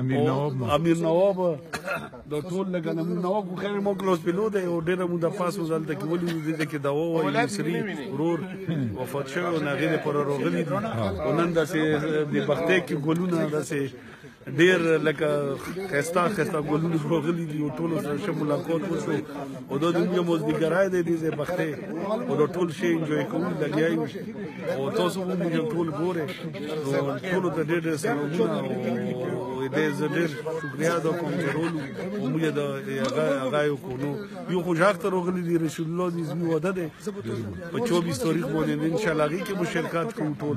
امیر نواب ما امیر نواب د ټول لګن امیر نواب خو خیر مو کلوز پیلو دی او ډیره مو د فاس وزل د کولو د دې کې دا و او مصری ورور وفات شو او نغیر پر روغلی دي او نن د سه د بخته کې ګلونه د سه ډیر لکه خستا خستا ګلونه روغلی دي او ټول سره ملاقات وشو او د دې موږ مزدګرای دې دې بخته او د ټول شي انجوای کوو لګیا یو او تاسو هم موږ ټول ګوره نو ټول ته ډېر ډېر سلامونه او دې زه ډېر شکریا د کوم چې رول او موږ د هغه هغه یو کو نو یو خو ځاګ ته روغلی دی رسول الله دې زموږ وده ده په 24 تاریخ باندې ان شاء الله کې مشارکت کوو ټول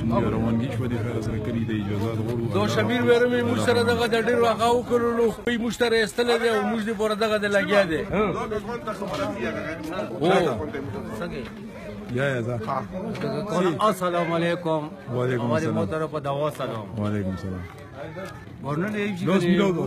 زموږ روانګي شو د هر سره کلی د اجازه غوړو دو شبیر ورمه موږ سره دغه د ډیر واغه وکړلو په موږ سره استل دی او موږ دی پوره دغه د لګیا دی یا یا زه السلام علیکم وعلیکم السلام محترم په دوا سلام وعلیکم السلام ورنه یې چې نو سمجو دوه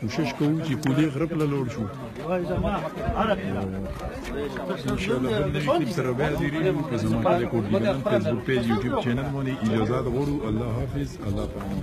کوشش کوو چې کولې غره په لور شو ان شاء الله بل نوي کلیپ سره بیا زیری په زموږ د کوډ ګلن فیسبوک پیج یوټیوب چینل باندې اجازه غواړو الله حافظ الله پامان